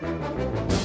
Música